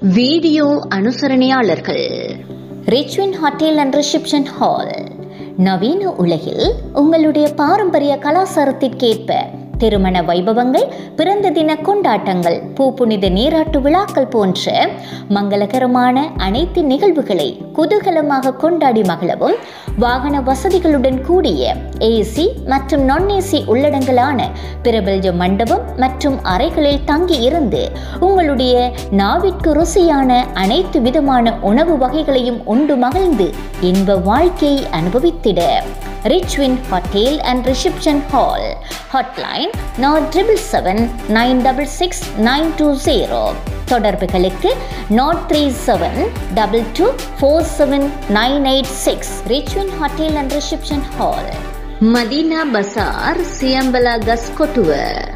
Video அனுசரணையாளர்கள். Richwin hotel and reception hall. நவீன உலகில் உங்களுடைய பாரம்பரிய கலாச்சாரத்திற்கேற்ப திருமண வைபவங்கள் பிறந்த தின கொண்டாட்டங்கள் பூப்புனித நீராட்டு விழாக்கள் போன்ற மங்களகரமான அனைத்து நிகழ்வுகளை குதூகலமாக கொண்டாடி மகிழவும் வாகன வசதிகளுடன் கூடிய ஏசி மற்றும் நான் ஏசி உள்ளடங்கலான பிரபல்ய மண்டபம் மற்றும் அறைகளில் தங்கி இருந்து உங்களுடைய நாவிற்கு ருசியான அனைத்து விதமான உணவு வகைகளையும் உண்டு மகிழ்ந்து இன்ப வாழ்க்கையை அனுபவித்திட. Richwin hotel and reception hall hotline nought triple seven nine double six nine two zero தொடர்புகளுக்கு nought three seven double two four seven nine eight six Richwin hotel and reception hall Madina Bazaar Siyambalagaskotuwa